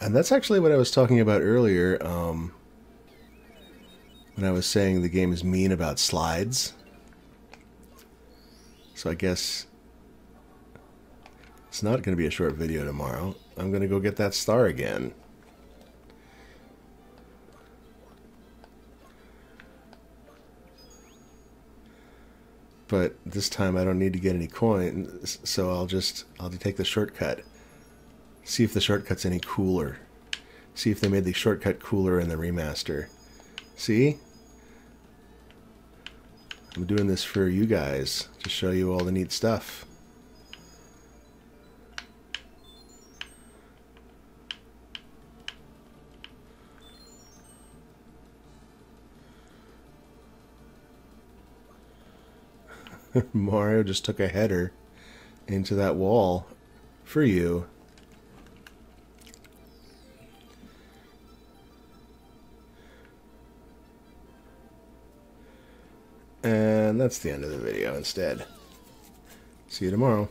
And that's actually what I was talking about earlier um, when I was saying the game is mean about slides. So I guess it's not going to be a short video tomorrow. I'm going to go get that star again. But this time I don't need to get any coins, so I'll just I'll take the shortcut. See if the shortcut's any cooler. See if they made the shortcut cooler in the remaster. See? I'm doing this for you guys to show you all the neat stuff. Mario just took a header into that wall for you. And that's the end of the video instead. See you tomorrow.